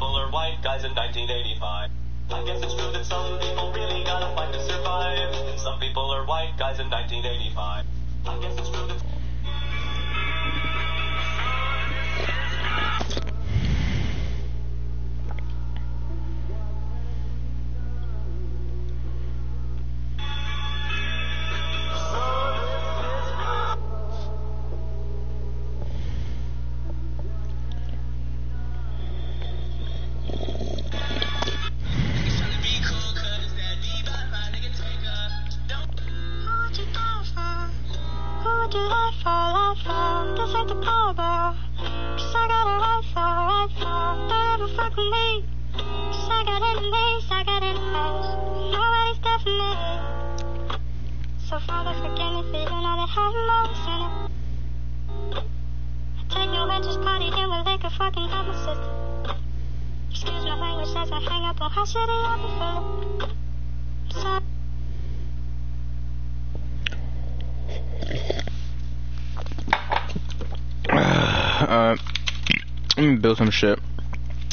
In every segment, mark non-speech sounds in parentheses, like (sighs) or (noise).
people are white guys in 1985. I guess it's true that some people really gotta fight to survive. And some people are white guys in 1985. I guess it's true that. Excuse my language as I hang up on how shitty I feeling. So (sighs) uh, let me build some shit.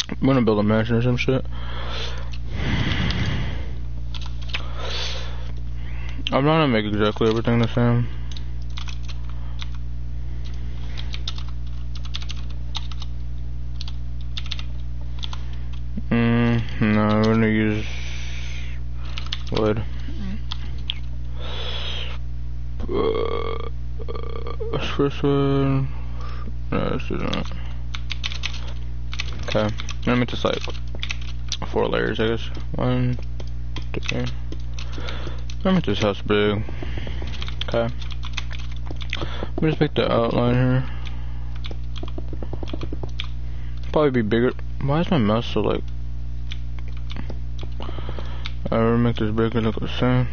I'm gonna build a mansion or some shit. I'm not gonna make exactly everything the same. Mm, no, we're gonna use wood. Uh, first one. No, this isn't. Okay, let me this like four layers, I guess. One, two. Let me this house big. Okay. Let me just make the outline here. Probably be bigger. Why is my mouse so like? I will make this bigger look the same.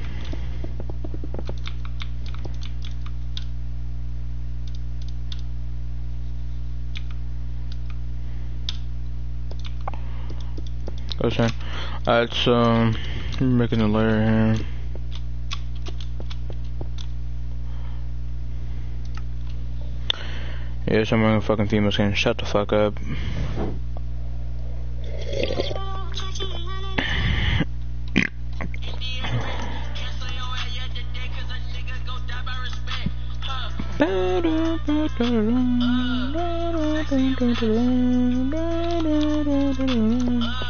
Okay. Alright, so I'm making a layer here. Yeah, someone fucking females can shut the fuck up. (laughs) (laughs)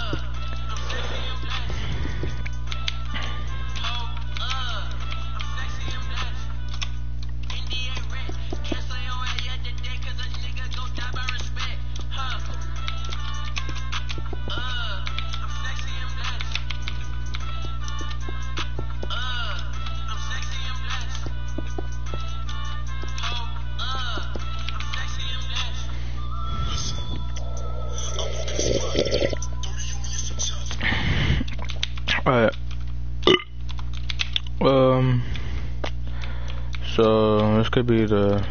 could be the.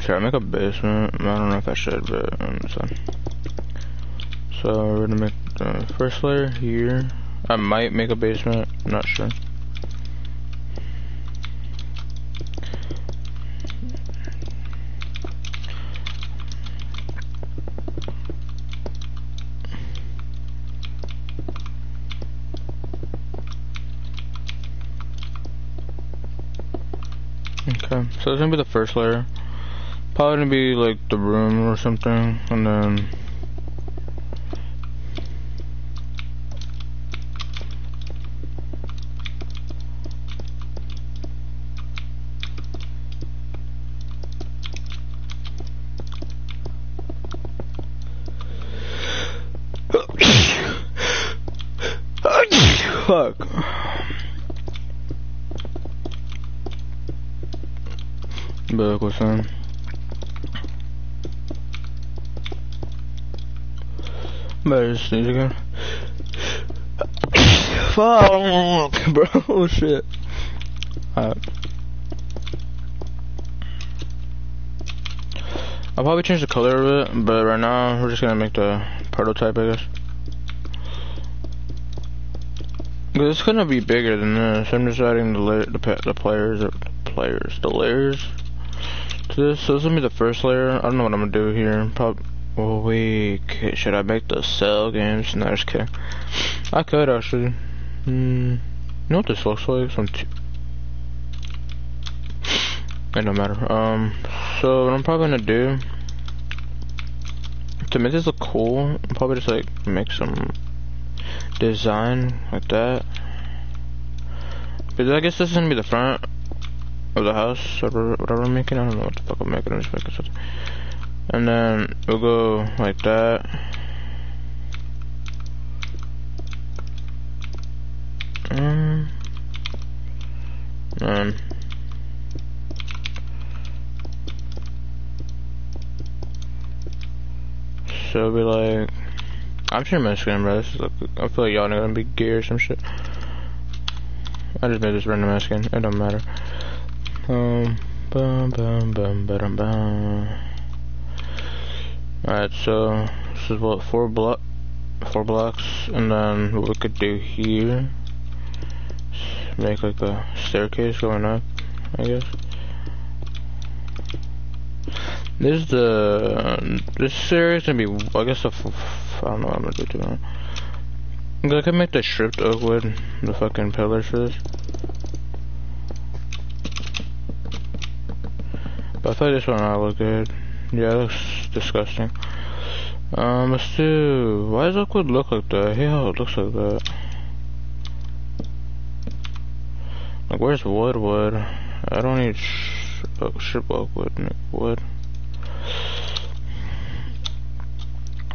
Should I make a basement? I don't know if I should, but so. So we're gonna make the first layer here. I might make a basement. I'm not sure. Okay, so it's gonna be the first layer. Probably gonna be like the room or something, and then. Is this again? Fuck, bro, (laughs) oh, shit. Alright. I'll probably change the color of it, but right now we're just gonna make the prototype, I guess. Cause it's gonna be bigger than this. I'm just adding the la the, the players, the players, the layers to this. So this will be the first layer. I don't know what I'm gonna do here. Probably week. Should I make the cell games? No, just kidding. I could actually. Hmm. You know what this looks like? Some. T it don't matter. Um. So what I'm probably gonna do to make this look cool, I'm probably just like make some design like that. Because I guess this is gonna be the front of the house or whatever I'm making. I don't know what the fuck I'm making. I'm just making something. And then we'll go like that. Um, so be like I'm sure Mexican, bro. This is like, I feel like y'all are gonna be gay or some shit. I just made this random Mexican. It don't matter. Um, bum bum bum bum bum. Alright, so this is what four block, four blocks, and then what we could do here, make like a staircase going up, I guess. This is the this area is gonna be, I guess, I don't know what I'm gonna do to it. I can make the stripped oak wood, the fucking pillars for this. But I thought this one not look good. Yeah, looks disgusting. Um, let's do... Why does Oakwood look like that? Hey, how it looks like that. Like, where's wood wood? I don't need sh oh, strip Oakwood wood.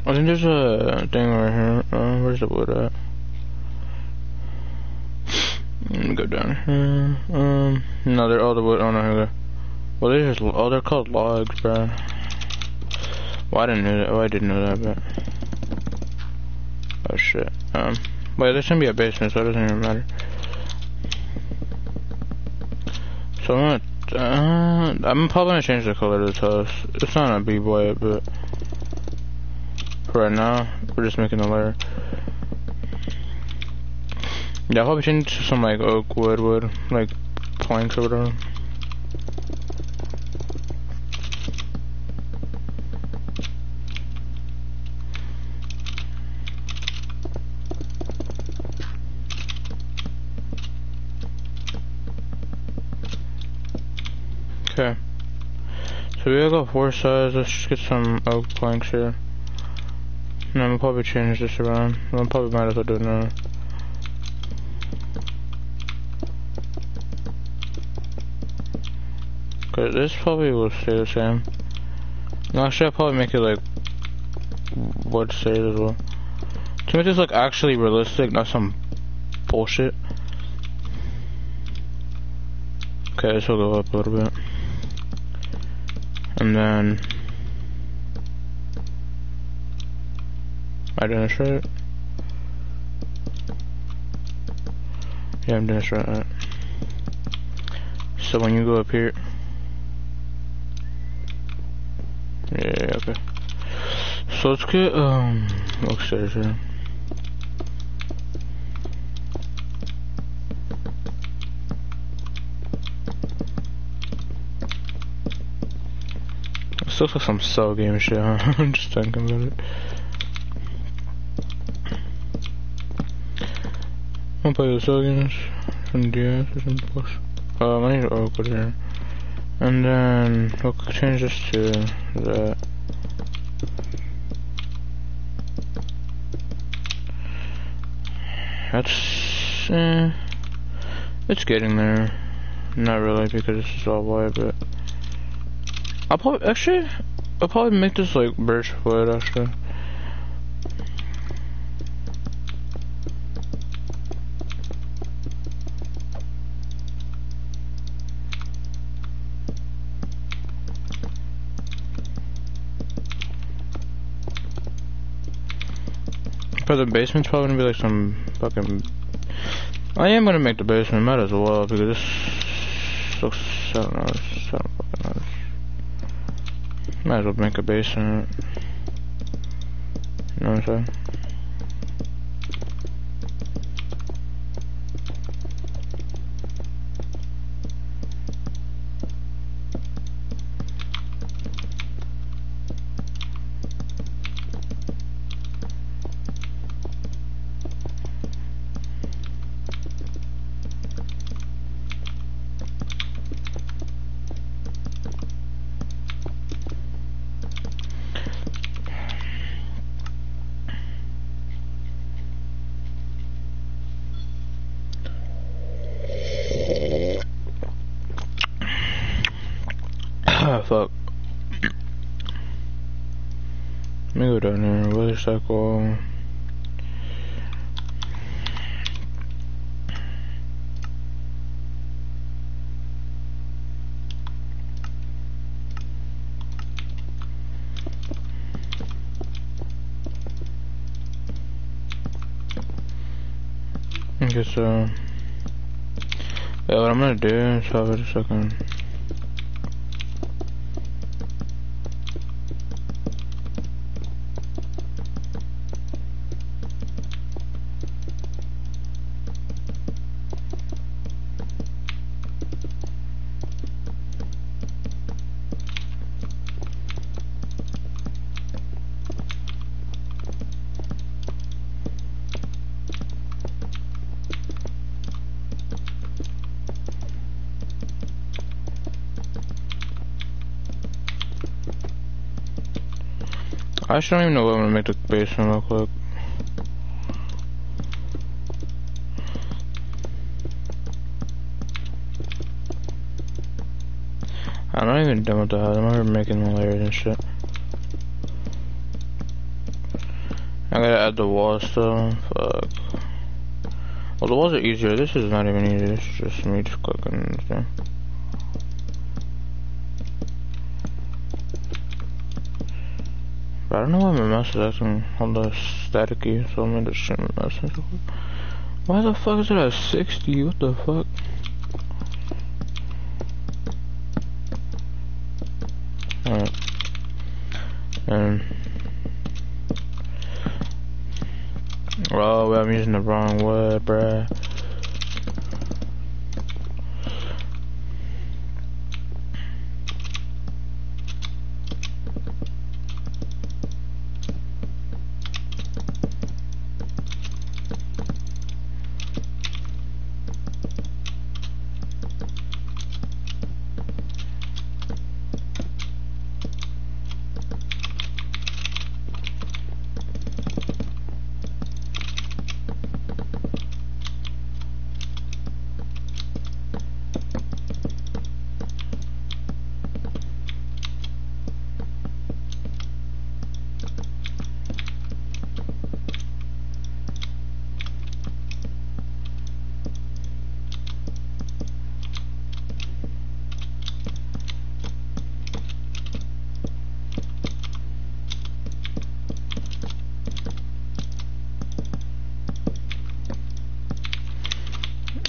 I think there's a thing right here. Uh, where's the wood at? Let me go down here. Um, no, they're all the wood. Oh no, here Well, they're just oh, they're called logs, bro. Well, I didn't know that. Oh, I didn't know that, but oh shit. Um, wait, there's gonna be a basement, so it doesn't even matter. So I'm gonna, uh, I'm probably gonna change the color of the house. It's not a b-boy, but right now we're just making a layer. Yeah, I'll probably change to some like oak wood wood, like planks or whatever. We got four sides, let's just get some oak planks here. No, I'm probably change this around. I'm probably might as well do it now. Okay, this probably will stay the same. No, actually, I'll probably make it like what stays as well. To make this look actually realistic, not some bullshit. Okay, this will go up a little bit. And then... I doing this right? Yeah, I'm doing this right. So when you go up here... Yeah, okay. So let's get, um, upstairs here. Like some cell game shit, huh? (laughs) I'm just thinking about it. I'll play the cell games from DS or some plus. Um, I need to here. And then we'll change this to that. That's, eh, it's getting there. Not really because this is all white, but I'll probably, actually, I'll probably make this like birch wood actually. For the basement's probably gonna be like some fucking. I am gonna make the basement, might as well, because this looks. I don't know, I don't fucking know. Might as well make a basement. You know what I'm saying? Let me go down there. Okay, so yeah, what I'm gonna do is have a second. I actually don't even know what I'm gonna make the basement look like. I'm not even done with that. I'm already making the layers and shit. I gotta add the walls still. Fuck. Well, the walls are easier. This is not even easy. It's just me just clicking and stuff. Er er I don't know why my mouse is acting on the staticky, so I'm gonna just my mouse. Why the fuck is it at 60? What the fuck? Alright. Oh, I'm using the wrong word, bruh.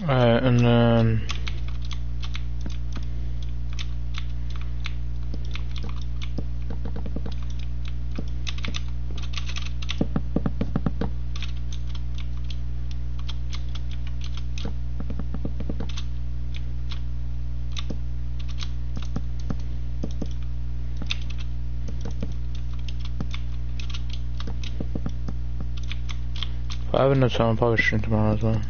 Alright, and. I have enough time, I'll probably tomorrow as well.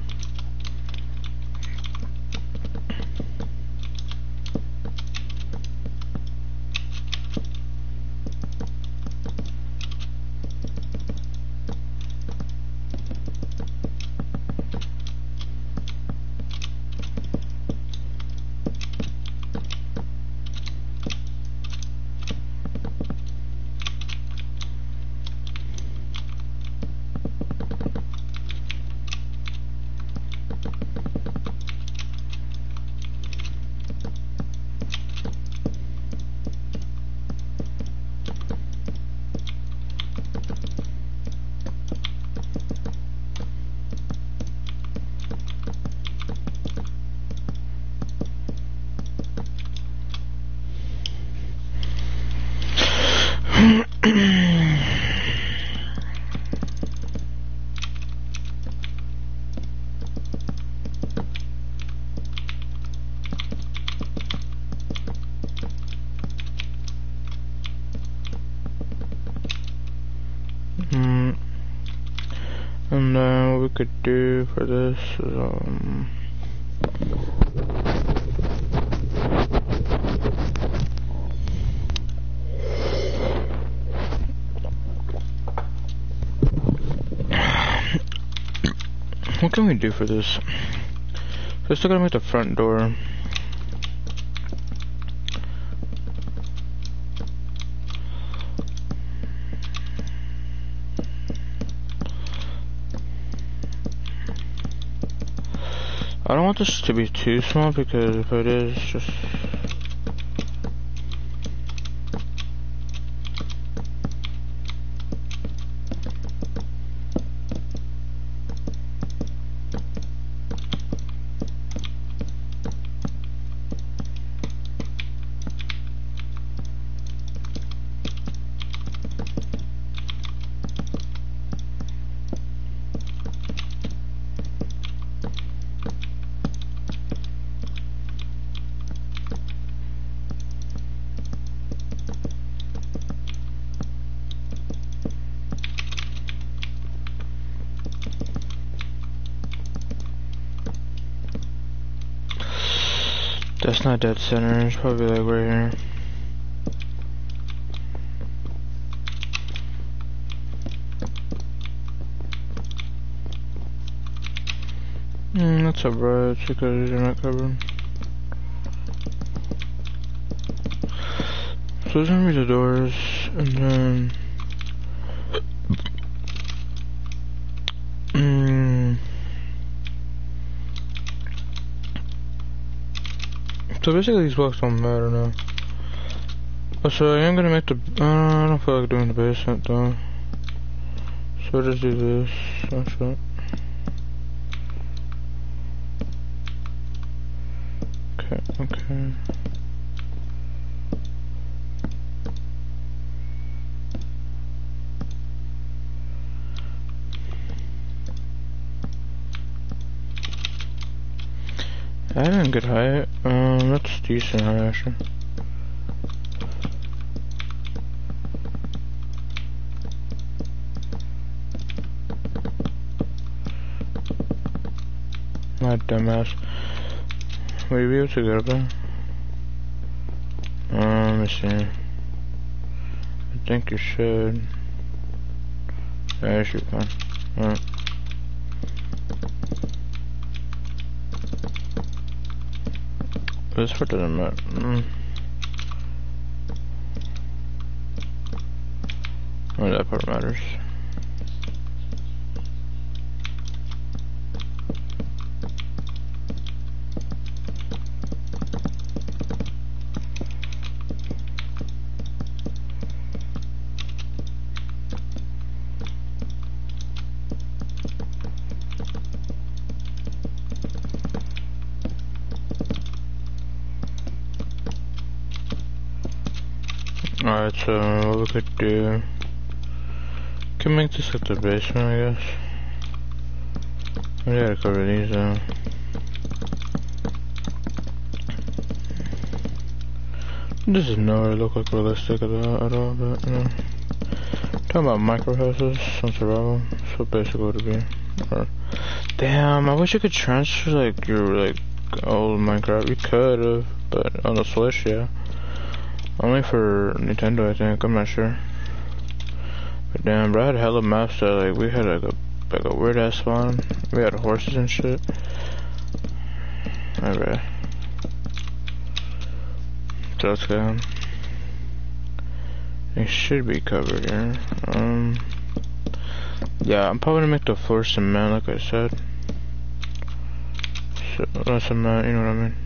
Mm. And then what we could do for this is, um... What can we do for this? We're still gonna make the front door. Want this to be too small because if it is, just That's not dead center, it's probably like right here. Hmm, that's alright, because you're not covered. So there's gonna be the doors, and then... Hmm... So basically these blocks don't matter now. So I am gonna make the, uh, I don't feel like doing the basement though. So just do this, actually. Okay, okay. I didn't get height. Um, that's decent actually. My dumbass. Will you be able to get up there? Um, let me see. I think you should. Yeah, you should fine. Alright. This part doesn't matter. Mm. Oh, that part matters. Alright, so what we could do... Can make this at the basement, I guess. We gotta cover these though. This is not look like realistic at all, at all but you know. Talking about microhouses on survival, so basically what it be. Or, damn, I wish I could transfer like your like old Minecraft. You could have, but on the Switch, yeah. Only for Nintendo, I think. I'm not sure. But damn, bro, I had hella maps that like we had like a like a weird ass spawn. We had horses and shit. Alright. So let's go. It should be covered here. Um. Yeah, I'm probably gonna make the floor cement, like I said. So, not cement, you know what I mean.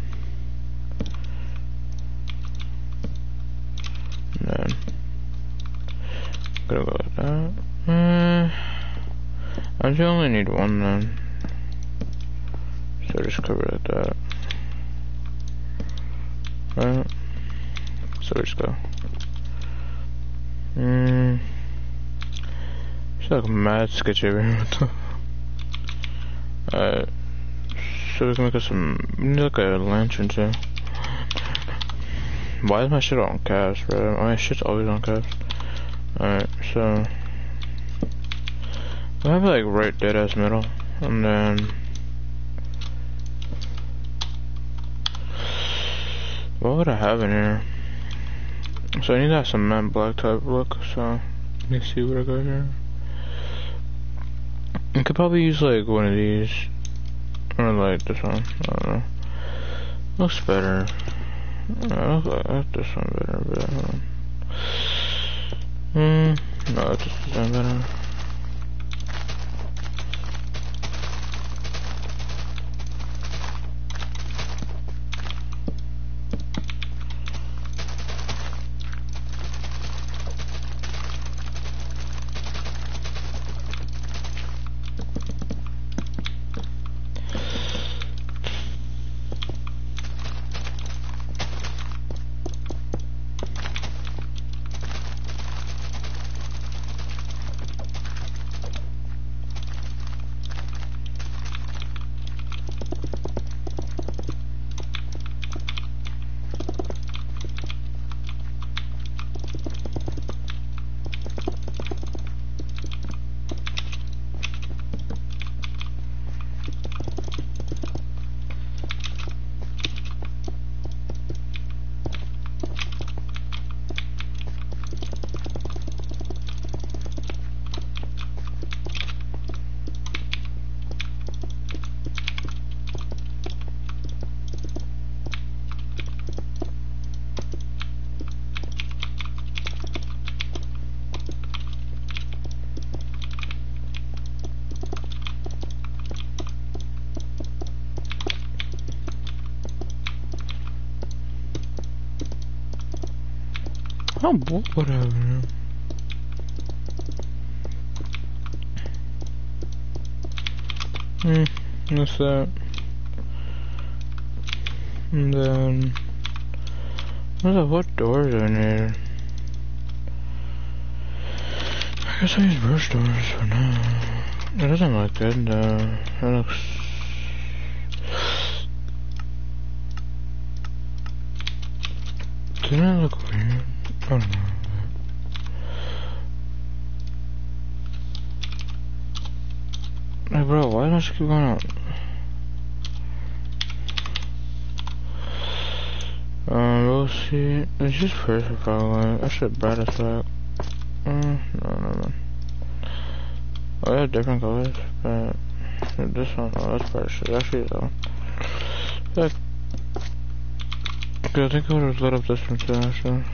Then gonna go like that. Uh, I do only need one then. So just cover it like that. Right. So we just go. Hmm. It's like mad sketchy over (laughs) here. Alright. So we can make us some. We need like a lantern too. Why is my shit on cash, bro? My shit's always on cash. Alright, so... I have like right dead ass middle, and then... What would I have in here? So I need to have some matte black type look, so... Let me see what I got here. I could probably use like one of these. Or like this one, I don't know. Looks better. This one better, but um, mm, no, it's just design better. Oh, whatever. Hmm, what's that? And then, what, doors I need? I guess I use birch doors for now. It doesn't look good though. It looks... Didn't it look weird? I don't know. Hey bro, why don't you keep going out? Um, we'll see. It's just first probably. I should bright as fuck. Mm, no, no, no. Oh, have different colors, but this one, oh, that's bright shit. Actually, though. Like, I think I would have lit up this one too, actually.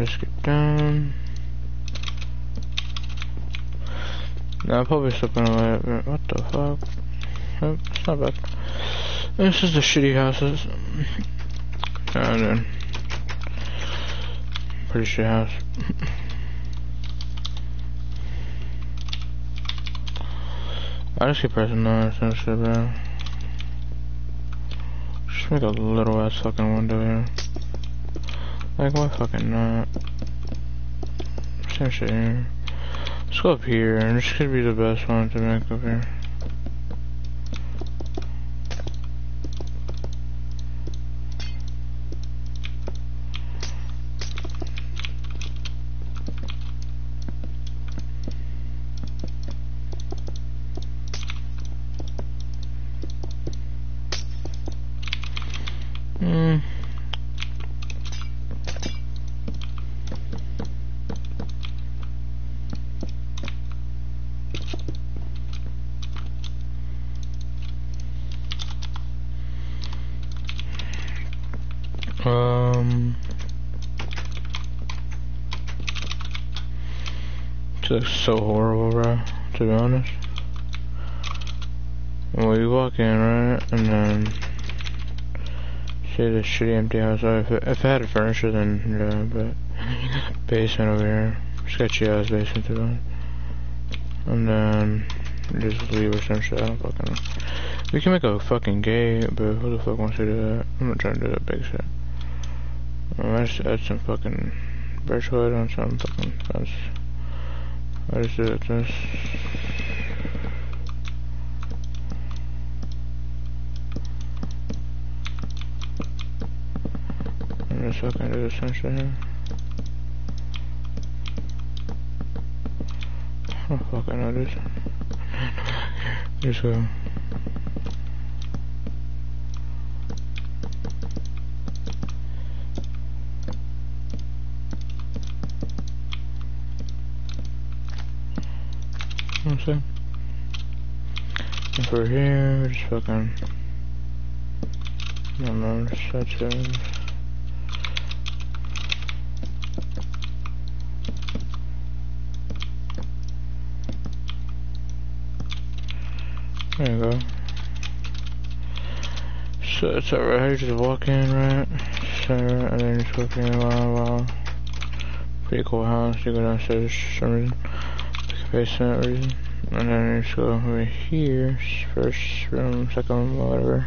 Just get down. Now, I probably slipping away. What the fuck? Oh, it's not bad. This is the shitty houses. And then. Pretty shitty house. I just keep pressing on some shit, bro. Just make a little ass fucking window here. Like, why fucking not? Same shit here. Let's go up here, and this could be the best one to make up here. Hmm. Um. It looks so horrible, bro. To be honest. Well, you walk in, right, and then see this shitty empty house. Oh, if it, if it had a furniture, then yeah, but basement over here, sketchy ass basement to be honest. And then just leave or some shit. I don't fucking know. We can make a fucking gate, but who the fuck wants to do that? I'm not trying to do that big shit. I just add some fucking birchwood on some fucking fence. I just do it this. And just do this and shit here. I know this. Just go. You know what I'm saying? For here, just fucking. I don't know, that's it. There you go. So it's alright here, just walk in, right? So, and then just walk in, wow, wow. Pretty cool house, you go downstairs for some reason. Like a basement reason. And then just go over here, first room, second room, whatever.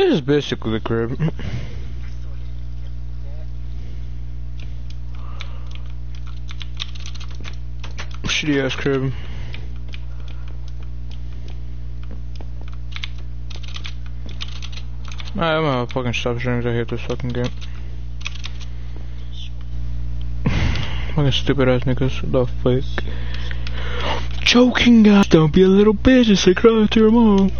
This is basically the crib. (coughs) Shitty ass crib. Alright, I'm gonna fucking stop streams. I hate this fucking game. (sighs) fucking stupid ass niggas. The fuck? Joking, guys. Don't be a little bitch and say cry to your mom.